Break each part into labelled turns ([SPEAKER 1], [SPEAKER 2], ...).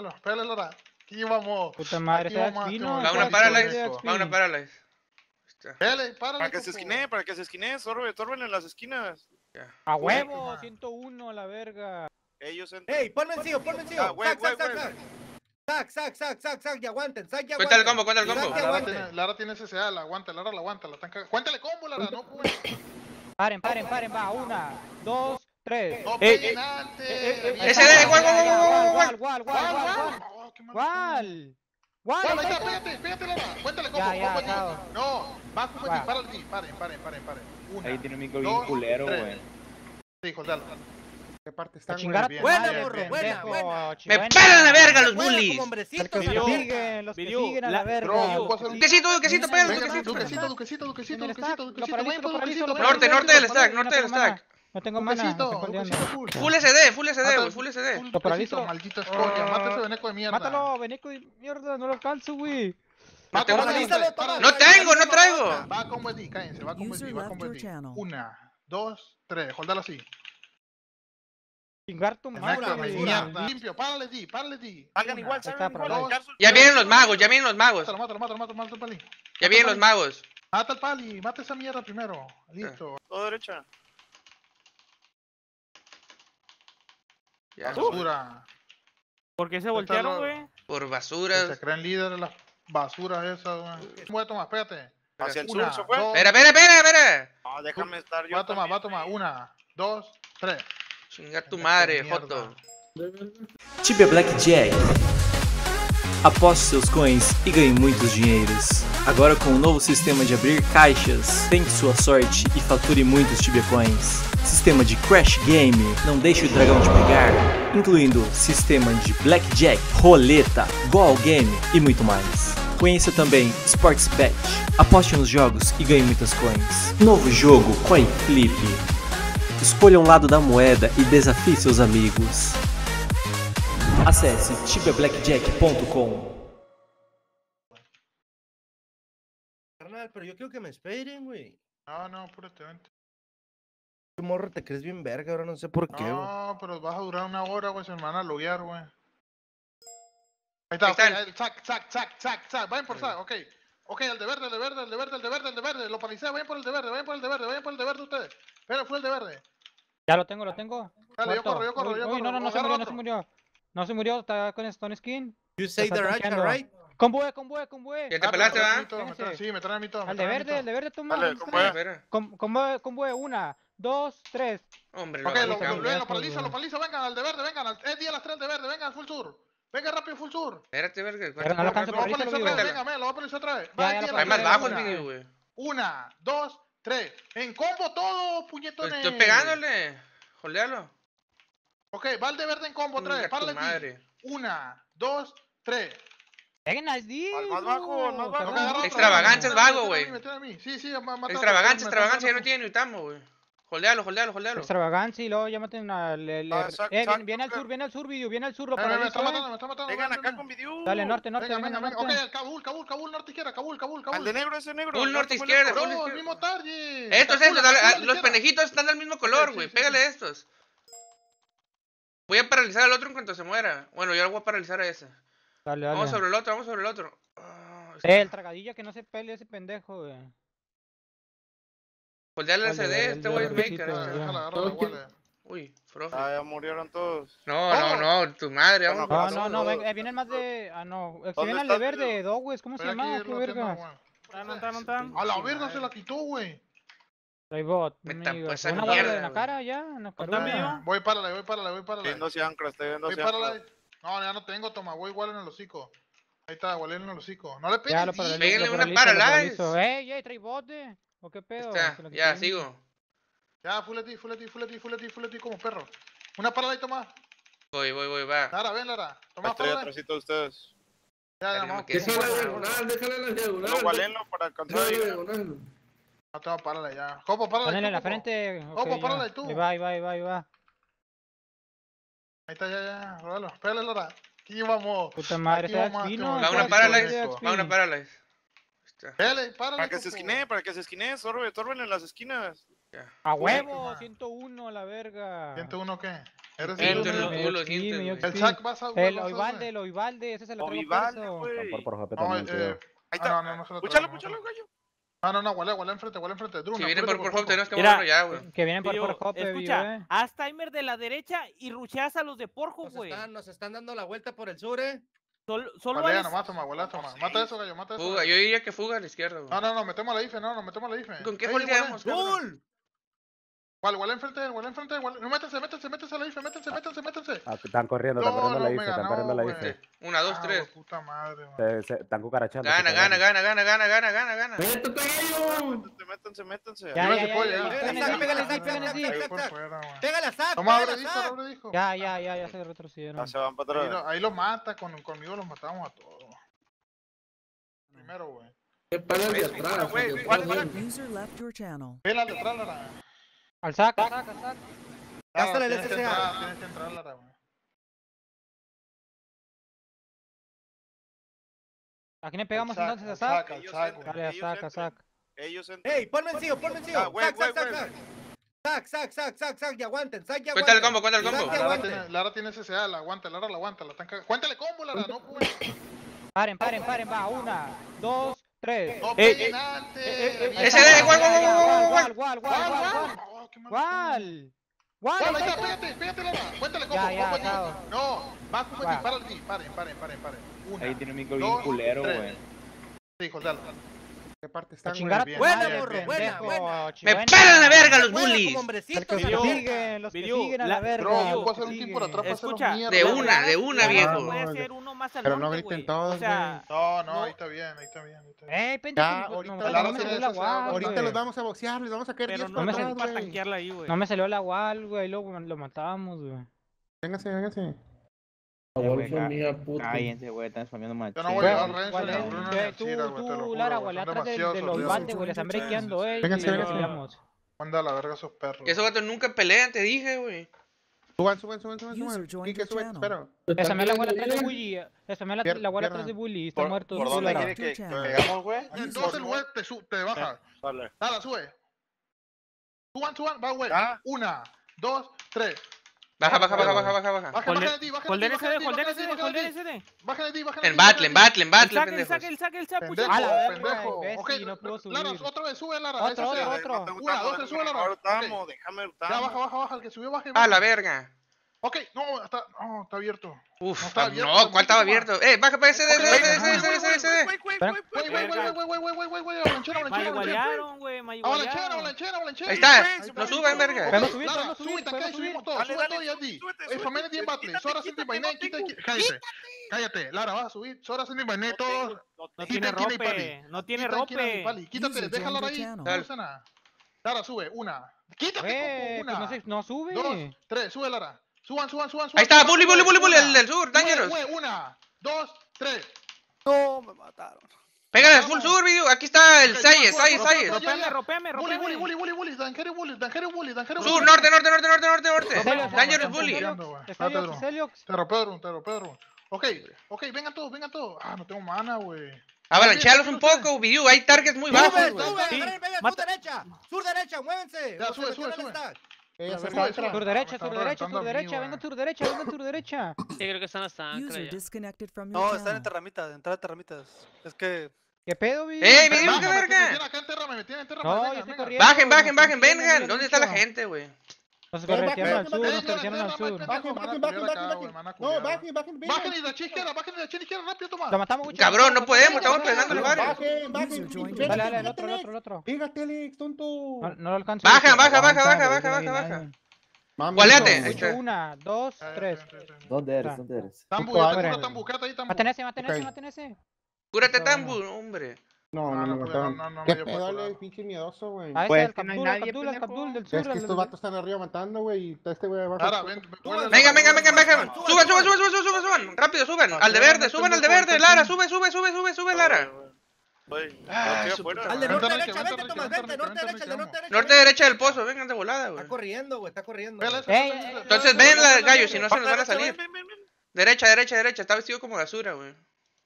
[SPEAKER 1] rodalo. Pégale, Lara. Aquí vamos.
[SPEAKER 2] Puta madre,
[SPEAKER 1] Aquí vamos a- aquí
[SPEAKER 3] Va una
[SPEAKER 1] a-
[SPEAKER 3] paralyze. Va una paralyze.
[SPEAKER 1] Pégale, párale.
[SPEAKER 4] Para que se esquine, para que se esquine, sorbe, torben en las esquinas.
[SPEAKER 3] Ya.
[SPEAKER 2] A huevo,
[SPEAKER 1] madre.
[SPEAKER 2] 101 la verga.
[SPEAKER 4] Ellos entran.
[SPEAKER 5] ¡Ey, ponme encima, ponme encima!
[SPEAKER 4] Ah,
[SPEAKER 5] ¡Sac, sac, sac, sac! ¡Sac, sac, sac, sac, sac! ¡Y aguanten, sac, y
[SPEAKER 3] Cuenta el
[SPEAKER 5] aguanten!
[SPEAKER 3] combo, cuenta el combo.
[SPEAKER 1] Lara
[SPEAKER 5] aguanten.
[SPEAKER 1] tiene, Lara tiene la aguanta, Lara la aguanta, la están cagando. Cuéntale combo, Lara, no pues.
[SPEAKER 2] Paren, paren, paren, va. Una, dos, tres.
[SPEAKER 1] No
[SPEAKER 2] Ey,
[SPEAKER 1] peguen
[SPEAKER 2] ey,
[SPEAKER 1] antes.
[SPEAKER 2] eh, eh,
[SPEAKER 3] Ese de, guau, guau, guau, guau,
[SPEAKER 2] Gual, gual, gual,
[SPEAKER 1] ¿Cuál,
[SPEAKER 2] acabo.
[SPEAKER 1] No, Va. párale allí. Paren, paren, paren, paren.
[SPEAKER 6] Ahí tiene un micro bien culero, güey.
[SPEAKER 1] Sí, joldalo. ¿Qué parte están,
[SPEAKER 5] Buena,
[SPEAKER 1] bien.
[SPEAKER 5] buena, buena.
[SPEAKER 3] ¡Me paran la verga los bullies!
[SPEAKER 5] como
[SPEAKER 2] Los que siguen, los que siguen a
[SPEAKER 7] la-
[SPEAKER 2] verga.
[SPEAKER 3] Duquecito, duquecito, pégale, duquecito.
[SPEAKER 1] duquecito, duquecito, duquecito, duquecito, duquecito,
[SPEAKER 3] Norte, norte del
[SPEAKER 1] duquecito,
[SPEAKER 3] stack, norte del stack.
[SPEAKER 2] No tengo mana,
[SPEAKER 1] full.
[SPEAKER 3] Full SD, full SD, güey, full SD.
[SPEAKER 1] full
[SPEAKER 2] Lo paralizo.
[SPEAKER 1] duquecito, maldito escoria, mata ese veneco de mierda.
[SPEAKER 2] Mátalo, veneco de mierda, no lo alcanzo, güey.
[SPEAKER 3] No tengo. No tengo, no traigo.
[SPEAKER 1] Va con Wendy, cállense, va con Wendy, va con
[SPEAKER 8] channel.
[SPEAKER 1] Una, dos, tres, holdalo así.
[SPEAKER 2] Chingar tu
[SPEAKER 1] mierda. Limpio, párale, di, párale, di.
[SPEAKER 4] Hagan igual,
[SPEAKER 2] está
[SPEAKER 4] salgan igual.
[SPEAKER 3] Ya vienen los magos, ya vienen los magos.
[SPEAKER 1] Mátalo, mátalo, mátalo, mátalo, mátalo al pali.
[SPEAKER 3] Ya vienen los magos.
[SPEAKER 1] Mata al pali, mata esa mierda primero. Listo.
[SPEAKER 4] Todo derecha.
[SPEAKER 1] Basura.
[SPEAKER 7] ¿Por qué se voltearon, güey?
[SPEAKER 3] Por basuras.
[SPEAKER 1] se creen líderes de las basuras esas, güey. Voy a tomar, espérate.
[SPEAKER 4] Hacia el sur se fue.
[SPEAKER 1] dos,
[SPEAKER 3] Espera, espera, espera, espera.
[SPEAKER 4] No, déjame estar yo.
[SPEAKER 1] Va a tomar, va a tomar. Una, dos, tres.
[SPEAKER 3] Chingar tu madre. Joto.
[SPEAKER 9] Tibia Blackjack. Aposte seus coins e ganhe muitos dinheiros. Agora com o novo sistema de abrir caixas, tente sua sorte e fature muitos Tibia Coins. Sistema de Crash Game, não deixe o dragão te pegar, incluindo sistema de Blackjack, roleta, Goal Game e muito mais. Conheça também Sports Bet. Aposte nos jogos e ganhe muitas coins. Novo jogo Coin Flip. Escolha um lado da moeda e desafie seus amigos. Acesse tibiablackjack.com.
[SPEAKER 5] Carnal, pero yo quiero que me esperen, güey.
[SPEAKER 1] No, no, apúrate, vente.
[SPEAKER 5] Qué morro te crees bien verga, ahora no sé por qué, güey.
[SPEAKER 1] No, pero vas a durar una hora, güey, se me van a loguear, güey. Ahí está,
[SPEAKER 3] Ahí
[SPEAKER 1] ahí, sac, sac, sac, sac, sac, vayan por sac, ok. Ok, el de verde, el de verde, el de verde, el de verde, el de verde, lo palicé, vayan por el de verde, vayan por el de verde, vayan por el de verde ustedes. Espera, fue el de verde.
[SPEAKER 2] Ya lo tengo, lo tengo.
[SPEAKER 1] Dale, yo corro, yo corro,
[SPEAKER 2] Uy,
[SPEAKER 1] yo
[SPEAKER 2] uy,
[SPEAKER 1] corro.
[SPEAKER 2] no, no, no se murió, no se murió. No se murió, está con Stone Skin.
[SPEAKER 5] You say the right,
[SPEAKER 2] tanqueando.
[SPEAKER 5] right?
[SPEAKER 2] Convoe, convoe, convoe.
[SPEAKER 3] Ya te pelaste,
[SPEAKER 2] Espérense.
[SPEAKER 1] Sí, me traen a mí todo.
[SPEAKER 2] Al de verde, el de verde, toma.
[SPEAKER 4] Dale,
[SPEAKER 2] ¿dónde está?
[SPEAKER 4] convoe.
[SPEAKER 3] Espera.
[SPEAKER 2] Com- Convoe, convoe, una, dos, tres.
[SPEAKER 3] Hombre, lo
[SPEAKER 1] Ok, lo, paraliza, lo paraliza, vengan, al de verde, vengan, al, es día a las 3 de verde, vengan, full sur. Venga rápido, full sur.
[SPEAKER 3] Espérate, verga.
[SPEAKER 2] Pero no
[SPEAKER 3] ¿cuánto-
[SPEAKER 2] lo
[SPEAKER 1] a
[SPEAKER 2] por
[SPEAKER 1] otra
[SPEAKER 2] lo
[SPEAKER 1] vez,
[SPEAKER 2] digo.
[SPEAKER 1] venga, me, lo voy a paralizar otra vez.
[SPEAKER 3] Hay más
[SPEAKER 1] tres,
[SPEAKER 3] bajo el
[SPEAKER 1] una,
[SPEAKER 3] vídeo, güey.
[SPEAKER 1] Una, dos, tres. En combo todo, puñetones.
[SPEAKER 3] estoy pegándole. Jolealo.
[SPEAKER 1] Ok, va el de verde en combo otra vez. Párale aquí.
[SPEAKER 3] madre.
[SPEAKER 1] Una, dos, tres.
[SPEAKER 2] Al D.
[SPEAKER 4] Al más bajo, al más bajo.
[SPEAKER 1] otra,
[SPEAKER 3] Extravagancia es
[SPEAKER 1] a
[SPEAKER 3] vago, güey.
[SPEAKER 1] a a. Sí, sí,
[SPEAKER 3] Extravagancia, extravagancia, ya no tiene ni tamo, güey. Holdealo, holdealo, holdealo.
[SPEAKER 2] Extravagancia y luego ya maten al. el-
[SPEAKER 4] Ah,
[SPEAKER 2] el-
[SPEAKER 4] sac-
[SPEAKER 2] eh,
[SPEAKER 4] sac-
[SPEAKER 2] viene, viene al sur, viene al sur, video, viene al sur, lo
[SPEAKER 1] me- está matando, me está matando.
[SPEAKER 4] Vengan
[SPEAKER 1] ven,
[SPEAKER 4] acá con video.
[SPEAKER 2] Dale, norte, norte,
[SPEAKER 1] Venga,
[SPEAKER 2] venga,
[SPEAKER 1] venga. Ok,
[SPEAKER 2] norte.
[SPEAKER 1] el Kabul, Kabul, Kabul, norte izquierda, Kabul, Kabul,
[SPEAKER 4] Al
[SPEAKER 1] Kabul.
[SPEAKER 4] de negro, ese negro. El
[SPEAKER 3] norte, izquierda,
[SPEAKER 1] Bro, el mismo target.
[SPEAKER 3] Estos, estos, ah,
[SPEAKER 1] a
[SPEAKER 3] los pendejitos están del mismo color, güey. Pégale a estos. Voy a paralizar al otro en cuanto se muera. Bueno, yo voy a paralizar a ese.
[SPEAKER 2] Dale, dale.
[SPEAKER 3] Vamos sobre el otro, vamos sobre el otro. Ah, es-
[SPEAKER 2] Eh, el tragadilla que no se pelee ese pendejo, güey.
[SPEAKER 3] Holdeale al
[SPEAKER 2] Al de-
[SPEAKER 3] CD, este güey es maker.
[SPEAKER 1] Ah,
[SPEAKER 3] este. Uy, profe.
[SPEAKER 4] Ah, ya murieron todos.
[SPEAKER 3] No, no, no, tu madre, vamos.
[SPEAKER 4] Bueno,
[SPEAKER 2] No, no, no,
[SPEAKER 4] dos.
[SPEAKER 2] ven- eh, viene el más de. Ah, no. eh, que
[SPEAKER 4] ¿Dónde
[SPEAKER 2] viene al de
[SPEAKER 4] el
[SPEAKER 2] verde,
[SPEAKER 4] video?
[SPEAKER 2] Dogwes, ¿cómo se llama? ¿Qué
[SPEAKER 1] lo
[SPEAKER 2] verga?
[SPEAKER 1] güey.
[SPEAKER 7] Ah, no están.
[SPEAKER 1] A la verga se la quitó, güey.
[SPEAKER 2] Traibot,
[SPEAKER 3] Me
[SPEAKER 2] no digas.
[SPEAKER 3] esa
[SPEAKER 2] Una
[SPEAKER 3] mierda,
[SPEAKER 2] en la cara ya, en la
[SPEAKER 7] ¿Dónde
[SPEAKER 2] caruda.
[SPEAKER 7] vivo?
[SPEAKER 1] Voy voy párale, voy párale.
[SPEAKER 4] Estoy viendo si ancla, estoy viendo
[SPEAKER 1] Voy
[SPEAKER 4] si
[SPEAKER 1] párale.
[SPEAKER 4] ancla.
[SPEAKER 1] No, ya no tengo, toma, voy igual en el hocico. Ahí está, igual en el hocico. No le pegues.
[SPEAKER 3] Pégale una
[SPEAKER 2] paralizo. Ey, ey, trae bote. ¿O qué pedo?
[SPEAKER 3] Está, ya, sigo.
[SPEAKER 1] Ya, full ti, full ti, full ti, full ti, full ti como perro. Una parada y toma.
[SPEAKER 3] Voy, voy, voy, va.
[SPEAKER 1] Lara, ven, Lara. Toma
[SPEAKER 4] Estoy
[SPEAKER 1] parada.
[SPEAKER 4] atrásito de ustedes.
[SPEAKER 1] Ya, ya,
[SPEAKER 3] no
[SPEAKER 1] como
[SPEAKER 8] Déjala
[SPEAKER 1] perro.
[SPEAKER 8] diagonal, déjala la diagonal.
[SPEAKER 4] Gualenlo para alcanzar
[SPEAKER 1] Matado, párale ya. Copo, párale.
[SPEAKER 2] Ponele en la frente.
[SPEAKER 1] Copo,
[SPEAKER 2] okay,
[SPEAKER 1] párale tú.
[SPEAKER 2] Ahí va, ahí va, ahí va, ahí va.
[SPEAKER 1] Ahí está, ya, ya. Ródalo. Pégale, Lora. Aquí vamos.
[SPEAKER 2] Puta madre,
[SPEAKER 1] está
[SPEAKER 2] Axpino.
[SPEAKER 3] Va una paralyze. Va una paralyze.
[SPEAKER 1] Pégale, párale.
[SPEAKER 4] Para que se
[SPEAKER 1] pues.
[SPEAKER 4] esquine, para que se esquine. Sorbe, torben en las esquinas.
[SPEAKER 2] A huevo,
[SPEAKER 1] pues.
[SPEAKER 2] 101 a la verga.
[SPEAKER 1] ¿101 qué? Eres
[SPEAKER 3] el culo,
[SPEAKER 1] El sac vas a
[SPEAKER 2] El Oivalde, el Oivalde, ese es el
[SPEAKER 4] otro.
[SPEAKER 2] Oivalde,
[SPEAKER 4] güey.
[SPEAKER 6] Por,
[SPEAKER 1] eh,
[SPEAKER 4] Ahí
[SPEAKER 1] ah,
[SPEAKER 4] está.
[SPEAKER 1] No, no, no,
[SPEAKER 4] púchalo, púchalo, gallo.
[SPEAKER 1] Ah, no, no, huele, huele enfrente, huele enfrente. Druna,
[SPEAKER 3] si vienen por,
[SPEAKER 1] por,
[SPEAKER 3] por Hop, tenemos que movernos ya, güey.
[SPEAKER 2] Que vienen por, por Hop,
[SPEAKER 7] Escucha,
[SPEAKER 2] ¿eh?
[SPEAKER 7] haz timer de la derecha y rucheas a los de Porjo, güey.
[SPEAKER 5] Nos, nos están dando la vuelta por el sur, eh.
[SPEAKER 7] Sol, solo
[SPEAKER 1] Valea,
[SPEAKER 7] es...
[SPEAKER 1] nomás toma, abuela, toma. Sí. Mata eso, gallo, mata eso.
[SPEAKER 3] Fuga, yo diría que fuga a la izquierda, güey.
[SPEAKER 1] No, no, no, metemos a la IFE, no, no, metemos a la IFE.
[SPEAKER 3] ¿Con qué
[SPEAKER 1] foldeamos,
[SPEAKER 5] ¡Gol!
[SPEAKER 1] Vale, igual enfrente, igual enfrente. No, métanse, métanse, métanse a la IFE, métanse, métanse, métanse.
[SPEAKER 6] Ah, están corriendo, están corriendo la IFE, están corriendo la IFE.
[SPEAKER 3] Una, dos,
[SPEAKER 1] ah,
[SPEAKER 3] tres.
[SPEAKER 1] puta madre,
[SPEAKER 6] se, Están cucarachando.
[SPEAKER 3] Gana, gana, gana, gana, gana, gana, gana, gana.
[SPEAKER 4] Métanse, métanse, métanse.
[SPEAKER 2] Ya, ya, ya.
[SPEAKER 5] Pégale,
[SPEAKER 2] Zack,
[SPEAKER 5] pégale,
[SPEAKER 1] Zack,
[SPEAKER 5] pégale, Zack.
[SPEAKER 1] Vamos
[SPEAKER 5] dijo,
[SPEAKER 1] abre, dijo.
[SPEAKER 2] Ya, ya, ya, ya se retrocedieron.
[SPEAKER 1] Ahí los mata, conmigo los matamos a todos. Primero, güey.
[SPEAKER 8] ¿Qué pasa de
[SPEAKER 1] atrás? Al saco,
[SPEAKER 2] al saco, al saco.
[SPEAKER 5] Gasta el SSA.
[SPEAKER 1] Tienes que entrar a la
[SPEAKER 2] ¿A quién le pegamos entonces? ¿A Sac?
[SPEAKER 1] Al saco,
[SPEAKER 2] Dale, a Sac, a Sac.
[SPEAKER 4] Ellos entran.
[SPEAKER 5] ¡Ey, ponme encima, ponme encima! ¡Sac, sac, sac! Sac, sac, sac, sac, sac, y aguanten, sac, y aguanten.
[SPEAKER 3] Cuéntale el combo, cuéntale el combo.
[SPEAKER 1] Lara tiene, Lara tiene SSA, la aguanta, Lara la aguanta, la tanca. Cuéntale combo, Lara, no
[SPEAKER 2] Paren, paren, paren, va, una, dos, tres.
[SPEAKER 1] ¡No peguen antes!
[SPEAKER 3] ¡Ese de,
[SPEAKER 2] guau,
[SPEAKER 3] guau,
[SPEAKER 2] guau, guau, guau! ¡Guau, guau!
[SPEAKER 1] No, qué mal.
[SPEAKER 2] ¿Cuál? ¿Cuál?
[SPEAKER 1] ¿Cuál? Cómo.
[SPEAKER 2] Cómo
[SPEAKER 1] no, como aquí. Paren, paren, paren, paren. Una,
[SPEAKER 10] Ahí tiene un micro bien culero, güey.
[SPEAKER 1] Sí, dale, dale.
[SPEAKER 6] ¿Qué parte?
[SPEAKER 5] Buena, morro, buena.
[SPEAKER 3] Me pelan la verga los bullies.
[SPEAKER 2] El que siguen, los siguen a
[SPEAKER 7] la
[SPEAKER 2] verga.
[SPEAKER 3] De una, de una, viejo.
[SPEAKER 6] Pero no griten todos,
[SPEAKER 1] No, no, ahí está bien, ahí está bien.
[SPEAKER 2] Eh, pendejo.
[SPEAKER 6] Ahorita los vamos a boxear, les vamos a caer 10 güey.
[SPEAKER 2] No me salió la wall, güey, lo matábamos, güey.
[SPEAKER 6] Véngase, véngase.
[SPEAKER 10] Wolfram, hija puta. Cállense, güey, están spameando machín.
[SPEAKER 1] Yo no voy a llegar a
[SPEAKER 2] Tú, tú, Lara,
[SPEAKER 1] güey,
[SPEAKER 2] atrás de, de los baldes, güey, le están brequeando, eh.
[SPEAKER 6] Vénganse, vénganse.
[SPEAKER 1] Manda a la verga esos perros.
[SPEAKER 3] Que esos gatos nunca pelean, te dije, güey.
[SPEAKER 6] Suban, suban, suban, suban, suban.
[SPEAKER 8] Kike,
[SPEAKER 6] sube, espera.
[SPEAKER 2] Esa me la guarda atrás de Bully. Eh. Esa me la guarda atrás de Bully. Está muerto.
[SPEAKER 4] ¿Por dónde quiere que pegamos, güey?
[SPEAKER 1] Entonces el güey te, te baja.
[SPEAKER 4] Eh, Dale.
[SPEAKER 1] Dale, sube. Ah. Suban, suban, va, güey.
[SPEAKER 4] Ah.
[SPEAKER 1] Una, dos, tres.
[SPEAKER 3] Baja, baja, baja, baja, baja, baja.
[SPEAKER 1] Baja, baja de ti, baja de ti.
[SPEAKER 7] SD,
[SPEAKER 1] holder
[SPEAKER 7] SD,
[SPEAKER 1] Baja de ti, baja de ti.
[SPEAKER 3] En battle, en battle, en battle,
[SPEAKER 7] saque, saque, el.
[SPEAKER 1] Pendejo.
[SPEAKER 2] Laras,
[SPEAKER 1] otra vez, sube Laras.
[SPEAKER 2] Otro, otro.
[SPEAKER 1] Una, dos, sube Laras.
[SPEAKER 4] Ahora estamos, déjame.
[SPEAKER 1] Ya, baja, baja, baja. El que subió, baja.
[SPEAKER 3] A la verga.
[SPEAKER 1] Ok, no, está, no, está abierto.
[SPEAKER 3] Uf,
[SPEAKER 1] no, abierto,
[SPEAKER 3] no ¿cuál estaba abierto? Eh, baja pues, para ese, ese, ese, ese, ese, ese. Igualaron,
[SPEAKER 4] güey,
[SPEAKER 1] me
[SPEAKER 7] igualaron.
[SPEAKER 1] Lanchera, lanchera,
[SPEAKER 3] Ahí está,
[SPEAKER 1] eh,
[SPEAKER 3] no suben, verga.
[SPEAKER 2] Vamos a subir,
[SPEAKER 1] vamos
[SPEAKER 2] a subir.
[SPEAKER 1] Acá y subimos todos, sube todo y
[SPEAKER 4] Andy.
[SPEAKER 1] Familia tiene
[SPEAKER 4] Batle,
[SPEAKER 1] Sora,
[SPEAKER 4] Cinti,
[SPEAKER 1] Bainé, quita, cállate. Cállate, Lara, vas a subir. Sora, Cinti, Bainé, todos.
[SPEAKER 7] No tiene rope, no tiene rope.
[SPEAKER 1] Quítate, déjala ahí, no pasa nada. Lara, sube, una. Quítate, una.
[SPEAKER 2] No sube.
[SPEAKER 1] Dos, tres, sube, Lara. Suban, suban, suban.
[SPEAKER 3] Ahí está, bully, bully, bully, bully, el del sur, dangerous.
[SPEAKER 1] Una, dos, tres.
[SPEAKER 4] No, me mataron.
[SPEAKER 3] Pégale full sur, video. Aquí está el Sayes, Sayes, Sayes.
[SPEAKER 7] Ropeame, ropeame, ropeame.
[SPEAKER 1] Bully, bully, bully, bully, bully, bully,
[SPEAKER 3] Sur, norte, norte, norte, norte, norte, norte. Dangerous bully.
[SPEAKER 2] Te
[SPEAKER 1] ropeo,
[SPEAKER 2] Drun,
[SPEAKER 1] te ropeo, Ok, ok, vengan todos, vengan todos. Ah, no tengo mana, güey.
[SPEAKER 3] Avalanchealos un poco, Bidu, hay targets muy bajos.
[SPEAKER 5] Sube, sur derecha, sur derecha, muévense.
[SPEAKER 1] Ya, sube, sube, sube.
[SPEAKER 11] Creo que están No, están en terramitas, entrada de terramitas. Es que
[SPEAKER 2] ¿Qué pedo, vi?
[SPEAKER 3] ¡Eh,
[SPEAKER 1] miren
[SPEAKER 3] verga!
[SPEAKER 1] Me acá en me en.
[SPEAKER 2] No.
[SPEAKER 3] Bajen, bajen, bajen, vengan. ¿Dónde está la gente, güey?
[SPEAKER 2] Nos corretearon al sur, nos al sur.
[SPEAKER 6] No, bajen, bajen.
[SPEAKER 1] Bajen y la izquierda, bajen de la izquierda, rápido, toma.
[SPEAKER 3] Cabrón, no podemos, estamos pegando el
[SPEAKER 6] barrio. Bajen.
[SPEAKER 2] Dale, dale, el otro, el otro, el otro. No lo alcanzo.
[SPEAKER 3] Baja, baja, baja, baja, baja, baja, baja. Gualeate.
[SPEAKER 2] Una, dos, tres.
[SPEAKER 10] ¿Dónde eres? ¿Dónde eres?
[SPEAKER 1] Tambu, tambu, tambu, ahí, tambu.
[SPEAKER 2] Matenese.
[SPEAKER 3] Cúrate, tambu, hombre.
[SPEAKER 6] No, no,
[SPEAKER 1] no
[SPEAKER 6] me mataron.
[SPEAKER 1] No, no,
[SPEAKER 6] ¿Qué pedo,
[SPEAKER 1] le
[SPEAKER 6] pinche miedoso, güey?
[SPEAKER 2] Ahí
[SPEAKER 10] pues,
[SPEAKER 2] está el Capdul, Capdul, Capdul del sur.
[SPEAKER 6] Es
[SPEAKER 2] que
[SPEAKER 6] estos vatos están arriba matando, güey, y este güey abajo.
[SPEAKER 1] Ahora, ven,
[SPEAKER 3] venga, venga, venga, venga. Suban, suban, suban, suban, suban, suban. Rápido, suban. Al de verde, suban al de verde. Lara, sube, sube, sube, sube, sube, Lara. Ah, ah,
[SPEAKER 5] al de norte derecha,
[SPEAKER 1] vente,
[SPEAKER 5] Tomás,
[SPEAKER 1] vente,
[SPEAKER 5] norte derecha, al de norte derecha.
[SPEAKER 3] Norte derecha del pozo, vengan de volada, güey.
[SPEAKER 5] Está corriendo, güey, está corriendo.
[SPEAKER 3] Entonces ven la gallo, si no se nos van a salir. Derecha, derecha, derecha, está vestido como de azura, güey.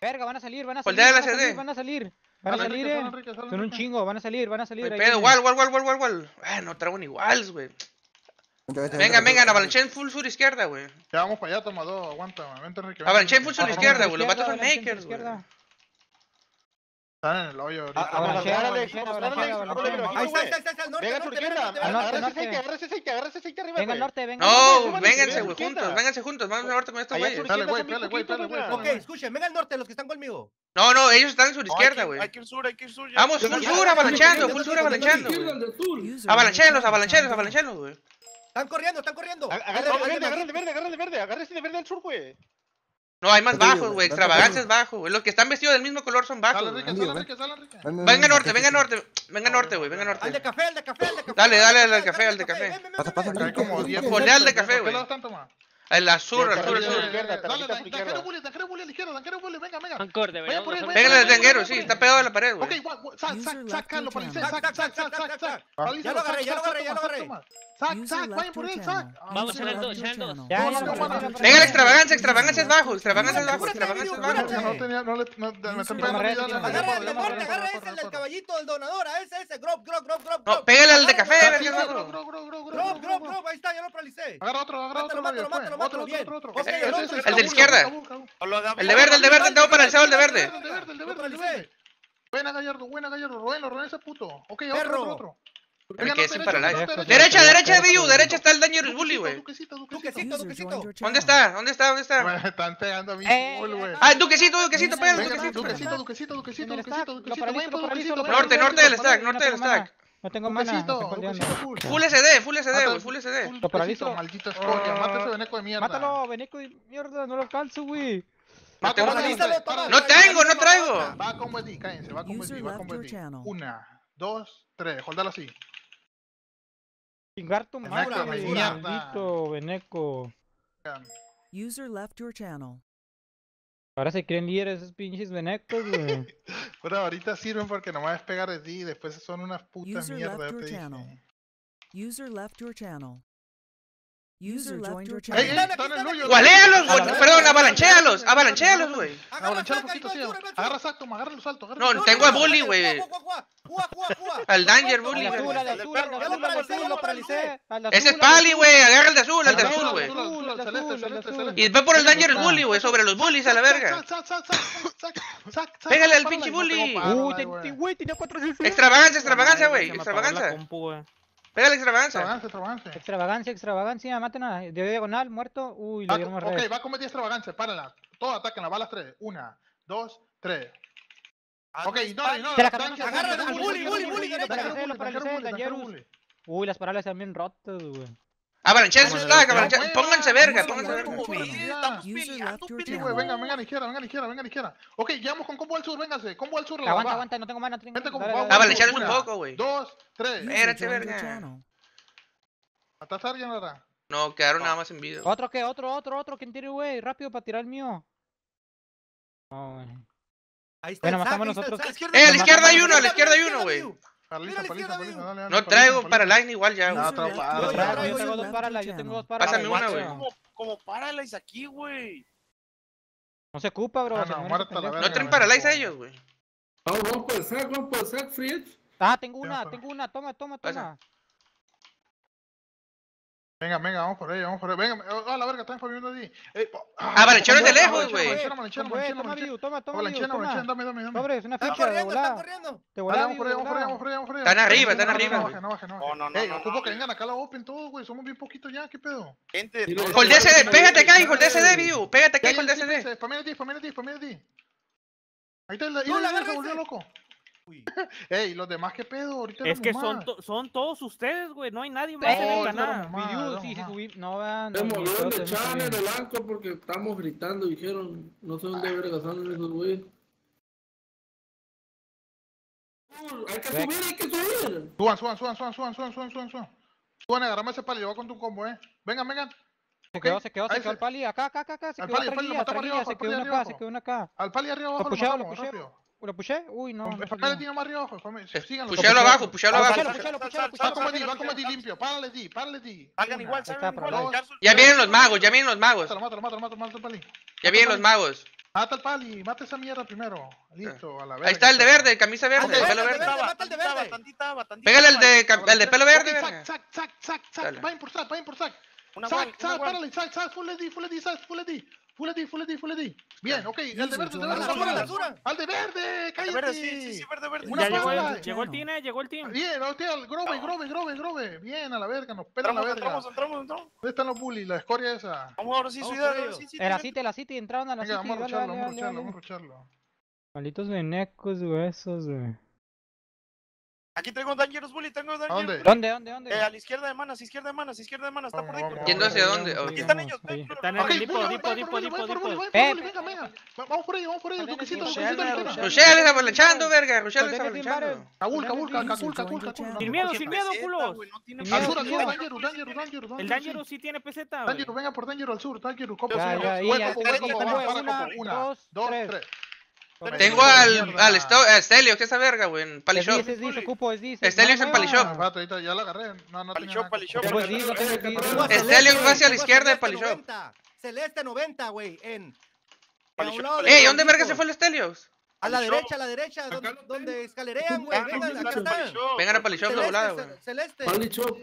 [SPEAKER 2] Verga, van a salir, van a salir. Van a salir, van a salir. Van a,
[SPEAKER 1] a
[SPEAKER 2] salir,
[SPEAKER 1] Enrique,
[SPEAKER 2] eh.
[SPEAKER 1] Enrique,
[SPEAKER 2] Son un chingo, van a salir, van a salir. Pero,
[SPEAKER 3] wall, wall, wall, wall, wall, wall. Ah, no traigo ni walls, güey. Vengan, vengan, avalanchen full sur izquierda, güey.
[SPEAKER 1] Ya vamos para allá, toma dos, aguanta, güey. Vente, Enrique.
[SPEAKER 3] Avalanchen full sur izquierda, güey. Los vatos son makers, güey.
[SPEAKER 1] Están en el hoyo. Vamos,
[SPEAKER 11] ah, Alex, al norte.
[SPEAKER 6] Venga, izquierda. Aceite, agárrese aceite, agárrese.
[SPEAKER 2] Venga, al norte, venga.
[SPEAKER 3] No, vénganse, güey, juntos, vénganse juntos. Vamos al norte con estos güeyes.
[SPEAKER 1] Dale, güey, dale, güey, dale, güey.
[SPEAKER 11] Ok, escuchen, venga al norte los que están conmigo.
[SPEAKER 3] No, no, ellos están en sur izquierda, güey.
[SPEAKER 4] Hay que ir sur, hay que ir sur.
[SPEAKER 3] Vamos, full sur, avalancheando, full sur,
[SPEAKER 8] avalancheando.
[SPEAKER 3] Avalanchenlos,
[SPEAKER 8] avalanchenlos,
[SPEAKER 3] avalanchenlos, güey.
[SPEAKER 11] Están corriendo, están corriendo. Agárrense de
[SPEAKER 6] verde, agárrense de verde, agárrense de verde al sur, güey.
[SPEAKER 3] No, hay más bajos,
[SPEAKER 5] güey.
[SPEAKER 3] Extravagancia es bajo, güey. Los que están vestidos del mismo color son bajos.
[SPEAKER 1] Sale rica, sale rica, sale rica.
[SPEAKER 3] Venga norte, venga norte. Venga norte, güey. Venga norte.
[SPEAKER 11] Al de café, al de café, al de café.
[SPEAKER 3] Dale, dale al de café, al de café.
[SPEAKER 5] Pasa, pasa.
[SPEAKER 3] Poné al de café, güey. El azul,
[SPEAKER 6] el
[SPEAKER 3] azul,
[SPEAKER 6] el
[SPEAKER 3] azul.
[SPEAKER 1] Dale, tanquero bully, tanquero bully a tanquero bully, venga, venga. Venga
[SPEAKER 3] el
[SPEAKER 1] tanquero,
[SPEAKER 3] sí, está pegado a la pared, güey.
[SPEAKER 1] Ok, sácalo, sac, sac, sac, sac, sac, sac.
[SPEAKER 11] Ya lo agarré, ya lo agarré, ya lo agarré.
[SPEAKER 1] Sac, sac, vayan por él, sac.
[SPEAKER 7] Vamos, en el
[SPEAKER 8] 2,
[SPEAKER 7] en el
[SPEAKER 2] 2.
[SPEAKER 3] Venga,
[SPEAKER 2] el
[SPEAKER 3] extravagancia, extravagancia es bajo, extravagancia es bajo, extravagancia es bajo.
[SPEAKER 1] No tenía, no le, no, me
[SPEAKER 2] está
[SPEAKER 1] pegando.
[SPEAKER 11] Agarra el de
[SPEAKER 1] Marte,
[SPEAKER 11] agarra ese, el del caballito, el donador, a ese, ese, grop, grop, grop, grop.
[SPEAKER 3] No, pégale al de café,
[SPEAKER 1] Grop, grop, grop, grop,
[SPEAKER 11] ahí está, ya lo paralicé.
[SPEAKER 1] Agarra otro, agarra otro.
[SPEAKER 11] Mátalo, mátalo,
[SPEAKER 1] mátalo,
[SPEAKER 11] bien. El
[SPEAKER 3] de la izquierda. El de verde, el de verde, tengo paralizado el de verde.
[SPEAKER 1] El de verde, el de verde, el de verde. Buena Gallardo, buena Gallardo, Roeno, Roeno ese puto. Ok, otro, otro, otro. Venga,
[SPEAKER 3] no,
[SPEAKER 1] derecha,
[SPEAKER 3] para
[SPEAKER 1] la
[SPEAKER 3] derecha, derecha, derecha, derecha está el Dangerous Bully, güey.
[SPEAKER 1] Duquecito, duquecito,
[SPEAKER 11] duquecito.
[SPEAKER 3] ¿Dónde está? ¿Dónde está? ¿Dónde está?
[SPEAKER 1] Me están pegando a mí,
[SPEAKER 2] eh,
[SPEAKER 1] güey.
[SPEAKER 3] Ah, duquecito, duquecito, pégale, duquecito.
[SPEAKER 1] Duquecito, duquecito, duquecito, duquecito, duquecito.
[SPEAKER 3] Norte, norte del stack, norte del stack.
[SPEAKER 2] No tengo mana.
[SPEAKER 1] Full
[SPEAKER 3] SD, full SD, güey, full SD.
[SPEAKER 2] Lo paralizo.
[SPEAKER 1] Maldito oh. escoria, mátese Beneco de mierda.
[SPEAKER 2] Mátalo, Beneco de mierda, no lo alcanzo, güey.
[SPEAKER 3] No tengo, no traigo.
[SPEAKER 1] Va con Wendy, cállense, va con Wendy, va con
[SPEAKER 8] Wendy.
[SPEAKER 1] Una, dos, tres, holdalo así.
[SPEAKER 2] Chingar tu maldito Beneco.
[SPEAKER 8] User left your channel.
[SPEAKER 2] Ahora se creen líderes esos pinches venecos, güey.
[SPEAKER 1] Pero ahorita sirven porque nomás a despegar de ti y después son unas putas mierdas.
[SPEAKER 8] User left your channel. User joined your channel.
[SPEAKER 1] Hey, hey,
[SPEAKER 3] Gualéalos, güey. Perdón, avalanchealos, avalanchealos, güey.
[SPEAKER 11] Avalanchealos
[SPEAKER 1] poquito, sí. Agarra salto, agarra los saltos.
[SPEAKER 3] No, tengo a Bully, güey. Al Danger Bully, güey. Ese es Pali, güey. Agarra el de azul, el de
[SPEAKER 2] azul,
[SPEAKER 3] güey. Y ve por el Danger Bully, güey. Sobre los bullies a la verga. Pégale al pinche Bully. Extravagancia, extravagancia, güey.
[SPEAKER 7] Extravagancia.
[SPEAKER 3] Pégale extravagancia.
[SPEAKER 1] Extravagancia, extravagancia.
[SPEAKER 2] Extravagancia, extravagancia. Maten a. De diagonal, muerto. Uy,
[SPEAKER 1] lo
[SPEAKER 2] dieron
[SPEAKER 1] Ok, va a cometer extravagancia. Párala. Todos atacan. Las balas tres. Una, dos, tres. Ah, ok, no, no.
[SPEAKER 2] Se la
[SPEAKER 11] Agarra, bully, bully, bully.
[SPEAKER 2] Uy, las paralelas también rotas, güey.
[SPEAKER 3] Ah,
[SPEAKER 1] avalanchean
[SPEAKER 3] sus
[SPEAKER 1] likes,
[SPEAKER 3] avalanchean.
[SPEAKER 1] Ah,
[SPEAKER 3] pónganse verga, pónganse verga.
[SPEAKER 1] Venga, venga izquierda, venga izquierda, venga izquierda. Ok, llegamos con combo al sur, véngase. Combo al sur, la
[SPEAKER 2] Aguanta, aguanta, no tengo mana.
[SPEAKER 1] Vente como
[SPEAKER 2] Avalanchean
[SPEAKER 3] ah, un poco, güey.
[SPEAKER 1] Dos, tres.
[SPEAKER 3] Espérate, verga.
[SPEAKER 1] ¿Mataste a alguien?
[SPEAKER 3] No, quedaron nada más en vida.
[SPEAKER 2] Otro que, otro, otro, otro. ¿Quién tiene, güey? Rápido para tirar el mío.
[SPEAKER 11] Ahí está.
[SPEAKER 2] Bueno, nosotros.
[SPEAKER 3] Eh, a la izquierda hay uno, a la izquierda hay uno, güey. No traigo Paralyze igual ya.
[SPEAKER 1] No.
[SPEAKER 2] Yo tengo dos
[SPEAKER 3] Pásame una, güey.
[SPEAKER 4] Como, aquí, güey.
[SPEAKER 2] No se ocupa, bro.
[SPEAKER 1] No, la
[SPEAKER 3] traen Paralyze a ellos, güey.
[SPEAKER 12] Vamos, vamos el vamos el Fritz.
[SPEAKER 2] Ah, tengo una, tengo una, toma, toma, toma.
[SPEAKER 1] Venga, venga, vamos por ahí, vamos por ahí. Venga, a la verga, están moviendo allí. ah,
[SPEAKER 3] balanchero de lejos, güey.
[SPEAKER 2] Toma, Viu, toma, toma.
[SPEAKER 1] Balanchero,
[SPEAKER 2] balanchero,
[SPEAKER 1] dame, dame, dame.
[SPEAKER 2] Pobre, una ficha de.
[SPEAKER 11] Están corriendo,
[SPEAKER 1] están
[SPEAKER 2] corriendo.
[SPEAKER 1] Vamos por ahí, vamos por ahí, vamos por ahí, vamos por ahí.
[SPEAKER 3] Están arriba, están arriba.
[SPEAKER 1] No baje, no baje, no baje.
[SPEAKER 4] No, no, no.
[SPEAKER 1] Ocupo que vengan acá la open todos, güey. Somos bien poquitos ya, qué pedo.
[SPEAKER 4] Gente.
[SPEAKER 3] Holdé CD, pégate acá y holdé CD, Viu. Pégate acá y holdé
[SPEAKER 1] CD. Spamea a ti, spamea a ti, spamea ti. Ahí está el... Ahí
[SPEAKER 11] la
[SPEAKER 1] verga,
[SPEAKER 11] se
[SPEAKER 1] volvió loco
[SPEAKER 11] güey.
[SPEAKER 1] Ey, los demás, ¿qué pedo? Ahorita
[SPEAKER 7] es que son, to son todos ustedes, güey. No hay nadie más
[SPEAKER 2] no,
[SPEAKER 7] en el canal.
[SPEAKER 1] No,
[SPEAKER 2] sí, sí.
[SPEAKER 1] No,
[SPEAKER 2] vean.
[SPEAKER 12] Se movieron
[SPEAKER 2] de
[SPEAKER 12] channel el anco porque estamos gritando. Dijeron, no sé dónde verga salen esos güeyes. Hay que subir, hay que subir.
[SPEAKER 1] Suban, suban, suban, suban, suban, suban, suban, suban, suban. Suban, agarrame ese pali, yo voy con tu combo, eh. Vengan, vengan.
[SPEAKER 2] Se quedó, se quedó, se quedó el pali. Acá, acá, acá, acá. Se quedó una
[SPEAKER 1] arriba,
[SPEAKER 2] se quedó una acá.
[SPEAKER 1] Al pali arriba abajo, lo matamos, rápido.
[SPEAKER 2] ¿Lo puché? Uy, no.
[SPEAKER 1] Abajo,
[SPEAKER 3] puchéalo abajo.
[SPEAKER 2] Van
[SPEAKER 1] como ti, van como limpio. Párale ti, párale.
[SPEAKER 4] Hagan igual.
[SPEAKER 3] Ya vienen los magos, ya vienen los magos. Ya vienen los magos.
[SPEAKER 1] Mata al pali, mata esa mierda primero. Listo, a la verga.
[SPEAKER 3] Ahí está el de verde, camisa verde,
[SPEAKER 11] el
[SPEAKER 3] pelo
[SPEAKER 11] verde. Mata el de verde.
[SPEAKER 3] Pégale al de, al de pelo verde.
[SPEAKER 1] Sac, sac.
[SPEAKER 4] Va
[SPEAKER 1] a
[SPEAKER 4] impulsar, va
[SPEAKER 1] a
[SPEAKER 4] impulsar.
[SPEAKER 1] Párale, sac, sac, full di, full di, sac, full. Full ED, full full. Bien, ok, el de verde, al. Al de verde,
[SPEAKER 4] De
[SPEAKER 1] cállate.
[SPEAKER 4] verde, sí, sí, verde, verde.
[SPEAKER 1] Una
[SPEAKER 7] Ya llegó el, llegó el team, eh, llegó el team.
[SPEAKER 1] Bien, hostia, el grove, grove, grove, grove. Bien, a la verga, nos pela la
[SPEAKER 4] Entramos,
[SPEAKER 1] verga.
[SPEAKER 4] entramos, entramos, entramos.
[SPEAKER 1] ¿Dónde están los bullies? La escoria esa.
[SPEAKER 4] Vamos ahora sí,
[SPEAKER 2] la
[SPEAKER 4] sí.
[SPEAKER 2] city, la city, entraron a la
[SPEAKER 1] Venga,
[SPEAKER 2] city.
[SPEAKER 1] vamos a rucharlo, vamos a rucharlo, vamos a rucharlo.
[SPEAKER 2] Malditos venecos, güey, esos, güey.
[SPEAKER 4] Aquí tengo Dangerous Bully, tengo Dangerous
[SPEAKER 1] dónde?
[SPEAKER 4] Bully.
[SPEAKER 2] ¿Dónde, dónde, dónde?
[SPEAKER 4] Eh, a la izquierda de manas, izquierda de manas, izquierda de manas, está por
[SPEAKER 1] vamos,
[SPEAKER 3] ¿Yendo hacia dónde? Oh.
[SPEAKER 4] Aquí están ellos,
[SPEAKER 7] Están en el dipo, dipo, dipo, dipo, dipo.
[SPEAKER 2] Eh,
[SPEAKER 1] Vamos por ello, vamos por ello.
[SPEAKER 2] Vayan
[SPEAKER 1] Duquecito,
[SPEAKER 2] por
[SPEAKER 1] duquecito.
[SPEAKER 3] Rushel, está balanchando, verga. Rushel
[SPEAKER 2] Pues
[SPEAKER 3] está
[SPEAKER 2] dejen de
[SPEAKER 3] balanchando.
[SPEAKER 2] invadir.
[SPEAKER 1] Cabul, cabul, cabul, cabul, cabul.
[SPEAKER 7] Sin miedo,
[SPEAKER 4] Sin
[SPEAKER 7] miedo, culos.
[SPEAKER 1] Al sur, al sur. Dangerous, Dangerous, Dangerous,
[SPEAKER 7] El
[SPEAKER 1] Dangerous,
[SPEAKER 7] sí tiene peseta.
[SPEAKER 1] Dangerous, venga por Dangerous al sur, Dangerous, copo, copo,
[SPEAKER 2] una, dos, tres.
[SPEAKER 3] Tengo al, al Sto- a Stelios, esa verga, güey, en Pali
[SPEAKER 2] Es es diez, ocupo, es diez, es
[SPEAKER 3] Stelios
[SPEAKER 2] no,
[SPEAKER 3] en
[SPEAKER 2] no,
[SPEAKER 3] Pali
[SPEAKER 2] no.
[SPEAKER 3] Shop.
[SPEAKER 1] Ah, vato, ahorita ya la agarré. No, no
[SPEAKER 4] Pali
[SPEAKER 1] tenía
[SPEAKER 4] Shop,
[SPEAKER 1] nada
[SPEAKER 4] Pali
[SPEAKER 1] que-
[SPEAKER 4] Shop.
[SPEAKER 2] Tengo el diez, no tengo el diez.
[SPEAKER 11] Tengo a
[SPEAKER 3] Estelio hacia la
[SPEAKER 11] a
[SPEAKER 3] izquierda de
[SPEAKER 11] Celeste
[SPEAKER 3] Pali Shop.
[SPEAKER 11] 90, Celeste 90, güey, en...
[SPEAKER 4] Pali
[SPEAKER 11] a un
[SPEAKER 4] Shop,
[SPEAKER 11] lado
[SPEAKER 4] Pali
[SPEAKER 11] de
[SPEAKER 3] Ey, ¿dónde verga se fue el Stelios?
[SPEAKER 11] A la derecha, a la derecha, donde, escalerean, güey.
[SPEAKER 4] Ah,
[SPEAKER 11] vengan,
[SPEAKER 4] ¿dónde
[SPEAKER 11] acá están.
[SPEAKER 3] Vengan a Pali Shop de
[SPEAKER 11] Celeste,
[SPEAKER 3] volada, güey.
[SPEAKER 11] Celeste.
[SPEAKER 12] Pali Shop.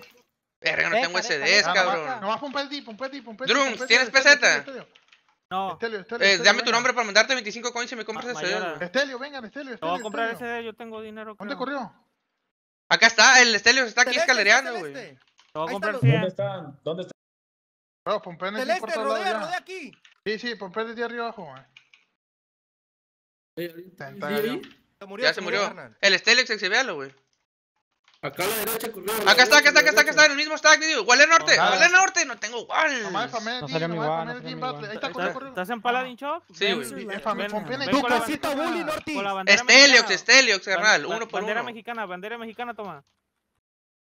[SPEAKER 3] Verga, no
[SPEAKER 2] Eh,
[SPEAKER 3] tengo SDs, cabrón.
[SPEAKER 1] Nomás pon pedi, pon pedi, pon pedi.
[SPEAKER 3] Drums,
[SPEAKER 1] pon pedi,
[SPEAKER 3] ¿tienes
[SPEAKER 1] Estelio,
[SPEAKER 3] peseta?
[SPEAKER 1] Estelio,
[SPEAKER 7] No,
[SPEAKER 1] Estelio, Estelio,
[SPEAKER 3] Eh,
[SPEAKER 1] Estelio,
[SPEAKER 3] dame tu nombre para mandarte 25 coins y me compras
[SPEAKER 7] Ah,
[SPEAKER 3] ese.
[SPEAKER 1] Estelio, vengan, Estelio,
[SPEAKER 7] te
[SPEAKER 1] Estelio.
[SPEAKER 7] voy a comprar
[SPEAKER 1] Estelio.
[SPEAKER 7] ese, yo tengo dinero.
[SPEAKER 1] ¿Dónde
[SPEAKER 7] creo.
[SPEAKER 1] corrió?
[SPEAKER 3] Acá está, el Stelios está aquí escalereando, güey.
[SPEAKER 7] Te voy a
[SPEAKER 11] Ahí
[SPEAKER 7] comprar
[SPEAKER 11] están los-
[SPEAKER 7] 100.
[SPEAKER 12] están? ¿Dónde están?
[SPEAKER 1] Bueno, Pompen es
[SPEAKER 11] Celeste, rodea, rodea aquí.
[SPEAKER 1] Sí, sí, Pompen es de arriba abajo, güey.
[SPEAKER 11] Se murió,
[SPEAKER 3] Ya se murió.
[SPEAKER 11] carnal.
[SPEAKER 3] El Stelios, exhibialo, güey.
[SPEAKER 12] Acá a la derecha corrió.
[SPEAKER 3] Acá está, acá está, acá está, acá está, en el mismo stack, digo. Wall norte,
[SPEAKER 1] Ah.
[SPEAKER 3] Wall norte, no tengo wall.
[SPEAKER 2] No guan, no salió mi.
[SPEAKER 1] Ahí está,
[SPEAKER 7] ¿Estás, en Paladin Shop?
[SPEAKER 3] Sí, güey.
[SPEAKER 11] Duquecito
[SPEAKER 1] Battle.
[SPEAKER 11] Bully. Norte.
[SPEAKER 7] Bandera.
[SPEAKER 3] Stelios,
[SPEAKER 7] Ban-
[SPEAKER 3] carnal, uno por
[SPEAKER 7] Bandera
[SPEAKER 3] uno.
[SPEAKER 7] mexicana, bandera mexicana, toma.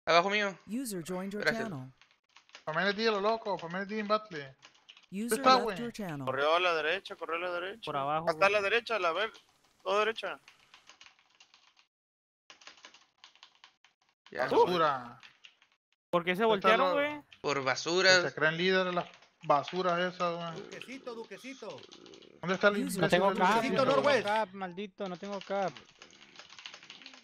[SPEAKER 3] Abajo mío.
[SPEAKER 8] User joined your channel.
[SPEAKER 1] Team, lo loco, Famedi Team Battle.
[SPEAKER 8] User
[SPEAKER 1] está,
[SPEAKER 8] left
[SPEAKER 1] güey?
[SPEAKER 8] your channel.
[SPEAKER 4] Corrió a la derecha, corrió a la derecha.
[SPEAKER 7] Por abajo,
[SPEAKER 4] Hasta a la derecha, a la ver. Todo derecha.
[SPEAKER 3] Ya,
[SPEAKER 1] Basura.
[SPEAKER 7] ¿Por qué se voltearon, güey?
[SPEAKER 3] por basuras.
[SPEAKER 1] Se creen líderes las basuras esas, güey.
[SPEAKER 11] Duquecito, Duquecito.
[SPEAKER 1] ¿Dónde está el
[SPEAKER 8] No
[SPEAKER 2] tengo cap,
[SPEAKER 11] Duquecito
[SPEAKER 2] no tengo cap, maldito, no tengo cap.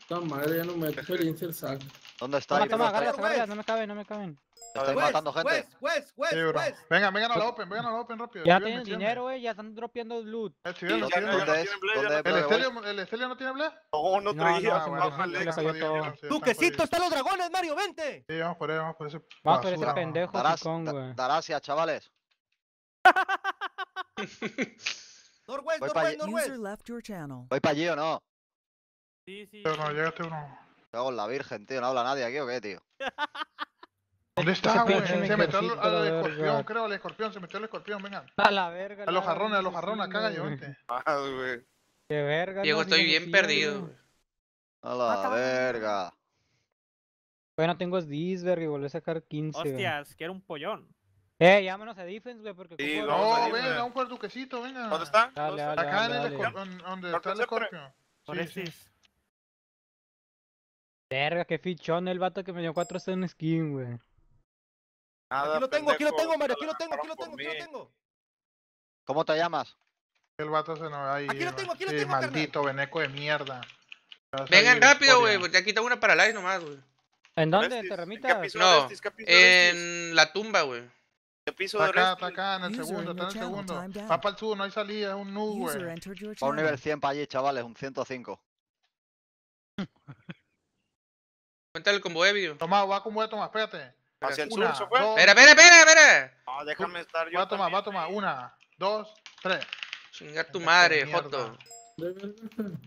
[SPEAKER 12] Esta madre ya no me da experiencia el saco.
[SPEAKER 13] ¿Dónde está?
[SPEAKER 2] Toma, toma, no me caben, no me caben.
[SPEAKER 13] Estoy
[SPEAKER 11] West,
[SPEAKER 13] matando gente.
[SPEAKER 11] West, West, West,
[SPEAKER 1] Sí.
[SPEAKER 11] West.
[SPEAKER 1] Vengan, vengan a la open, vengan a la open rápido.
[SPEAKER 2] Ya tienen dinero, güey, ya están dropeando loot.
[SPEAKER 1] Eh, síganlo,
[SPEAKER 4] Ya,
[SPEAKER 1] síganlo.
[SPEAKER 4] ya,
[SPEAKER 13] ¿Dónde es?
[SPEAKER 4] tienen blade, ya
[SPEAKER 13] ¿Dónde
[SPEAKER 4] no?
[SPEAKER 1] ¿El
[SPEAKER 13] güey?
[SPEAKER 1] Estelio, el Estelio no tiene bled?
[SPEAKER 4] No, no traía.
[SPEAKER 1] Ah,
[SPEAKER 11] Duquecito, están los dragones, Mario, vente.
[SPEAKER 1] Sí, vamos por ahí, vamos por ese.
[SPEAKER 2] Vamos por ese pendejo
[SPEAKER 13] Darás,
[SPEAKER 2] chicón,
[SPEAKER 13] da-
[SPEAKER 2] güey.
[SPEAKER 13] Darasia, chavales.
[SPEAKER 11] Norwest, Norwest. Norwest.
[SPEAKER 8] User left your channel.
[SPEAKER 13] ¿Voy para allí o no?
[SPEAKER 7] Sí, sí.
[SPEAKER 1] Pero no, llegaste uno.
[SPEAKER 13] Cago en la virgen, tío. ¿No habla nadie aquí o qué, tío?
[SPEAKER 1] ¿Dónde está, güey? Se metió al, al
[SPEAKER 2] la
[SPEAKER 1] escorpión,
[SPEAKER 2] verga.
[SPEAKER 1] creo, al escorpión, se metió al escorpión, vengan.
[SPEAKER 2] A la verga.
[SPEAKER 1] A los jarrones, a los jarrones, acá, vente.
[SPEAKER 4] Ah, güey.
[SPEAKER 2] Qué verga.
[SPEAKER 3] Diego, estoy bien perdido.
[SPEAKER 13] A la verga.
[SPEAKER 2] Bueno, tengo Sdiz, verga, y volví a sacar 15. güey.
[SPEAKER 7] Hostias, quiero un pollón.
[SPEAKER 2] Eh, llámanos a defense, güey, porque...
[SPEAKER 4] Sí,
[SPEAKER 1] No, vamos por el duquecito, venga.
[SPEAKER 4] ¿Dónde está?
[SPEAKER 1] Acá en el escorpión, donde está el escorpión.
[SPEAKER 7] Por
[SPEAKER 1] Sí, sí.
[SPEAKER 2] Verga, qué fichón el vato que me dio 4 en skin, güey.
[SPEAKER 4] Nada,
[SPEAKER 11] Aquí lo tengo, aquí lo tengo, Mario, aquí lo tengo, aquí lo tengo, aquí lo tengo.
[SPEAKER 13] ¿Cómo te llamas?
[SPEAKER 1] El vato se nos va ahí.
[SPEAKER 11] Aquí lo tengo, aquí lo
[SPEAKER 1] Sí,
[SPEAKER 11] tengo, carnal.
[SPEAKER 1] maldito veneco de mierda. A
[SPEAKER 3] Vengan
[SPEAKER 1] de
[SPEAKER 3] rápido, güey, porque aquí tengo una paralyze nomás, güey.
[SPEAKER 2] ¿En dónde?
[SPEAKER 4] Orestes,
[SPEAKER 2] ¿En
[SPEAKER 4] ¿en
[SPEAKER 2] Terramita?
[SPEAKER 4] de
[SPEAKER 3] No,
[SPEAKER 4] de
[SPEAKER 3] en la tumba, güey.
[SPEAKER 4] ¿Qué piso
[SPEAKER 1] Está
[SPEAKER 4] de
[SPEAKER 1] acá, está acá, en el
[SPEAKER 8] User
[SPEAKER 1] segundo, está en el segundo. Va para el sur, no hay salida, es un noob, güey.
[SPEAKER 13] Va un nivel
[SPEAKER 8] channel.
[SPEAKER 13] 100 para allí, chavales. Un 105.
[SPEAKER 3] Cuéntale el combo Evio.
[SPEAKER 1] Tomás, va como voy a tomar, espérate.
[SPEAKER 4] Hacia el
[SPEAKER 1] Una,
[SPEAKER 4] sur se fue.
[SPEAKER 1] dos,
[SPEAKER 3] Espera, espera, espera, espera.
[SPEAKER 4] Ah, déjame estar yo.
[SPEAKER 1] va a tomar, va a tomar. Una, dos, tres.
[SPEAKER 3] Chingar tu
[SPEAKER 1] de
[SPEAKER 3] madre. Joto.
[SPEAKER 12] De.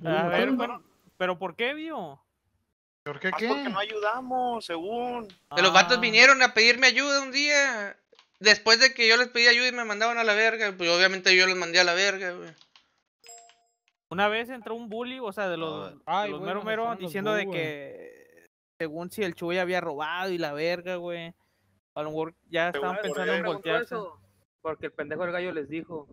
[SPEAKER 7] A ver,
[SPEAKER 12] No,
[SPEAKER 7] pero, pero ¿por qué, vio?
[SPEAKER 1] ¿Por qué
[SPEAKER 4] Ah,
[SPEAKER 1] qué?
[SPEAKER 4] porque no ayudamos, según.
[SPEAKER 3] Los vatos
[SPEAKER 7] Ah,
[SPEAKER 3] vinieron a pedirme ayuda un día. Después de que yo les pedí ayuda y me mandaban a la verga. Pues obviamente yo los mandé a la verga, güey.
[SPEAKER 7] Una vez entró un bully, o sea, de los, de
[SPEAKER 2] Ay,
[SPEAKER 7] los
[SPEAKER 2] güey,
[SPEAKER 7] mero mero
[SPEAKER 2] los
[SPEAKER 7] diciendo de que según si el Chuy había robado y la verga, güey. A lo mejor ya estaban pensando en voltearse.
[SPEAKER 14] Porque el pendejo del gallo les dijo.